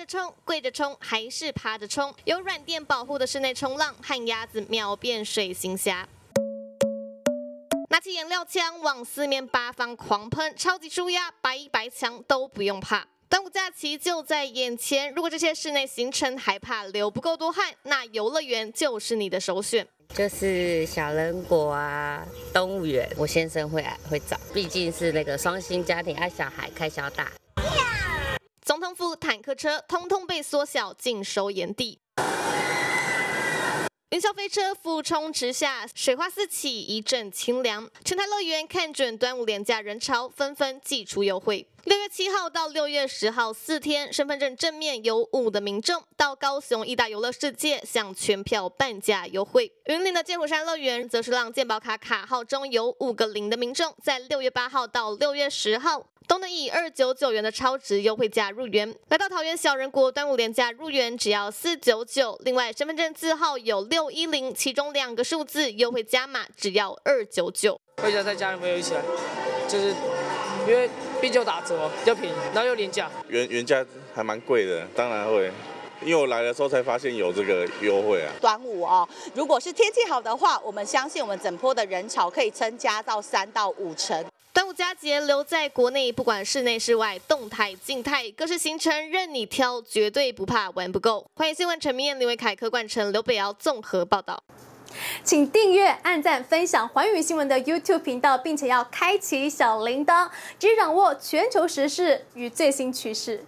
着冲，跪着冲，还是趴着冲？有软垫保护的室内冲浪，旱鸭子秒变水行侠。拿起颜料枪往四面八方狂喷，超级舒压，白衣白墙都不用怕。端午假期就在眼前，如果这些室内行程还怕流不够多汗，那游乐园就是你的首选。就是小人国啊，动物园，我先生会爱会找，毕竟是那个双薪家庭，爱小孩开销大。总统府坦克车通通被缩小，尽收眼底。云霄飞车俯冲直下，水花四起，一阵清凉。全台乐园看准端午连假人潮，纷纷寄出优惠。六月七号到六月十号四天，身份证正面有五的民众到高雄义大游乐世界享全票半价优惠。云林的剑湖山乐园则是让健保卡卡号中有五个零的民众，在六月八号到六月十号。都能以二九九元的超值优惠价入园。来到桃园小人国端午连假入园只要四九九。另外，身份证字号有六一零，其中两个数字优惠加码只要二九九。会想带家人朋友一起来，就是因为毕竟打折比较便宜，然后又廉价。原原价还蛮贵的，当然会。因为我来的时候才发现有这个优惠啊。端午哦，如果是天气好的话，我们相信我们整坡的人潮可以增加到三到五成。端午佳节留在国内，不管室内室外，动态静态，各式行程任你挑，绝对不怕玩不够。欢迎新闻陈明艳、林伟凯、柯冠成、刘北瑶综合报道。请订阅、按赞、分享环宇新闻的 YouTube 频道，并且要开启小铃铛，即掌握全球时事与最新趋势。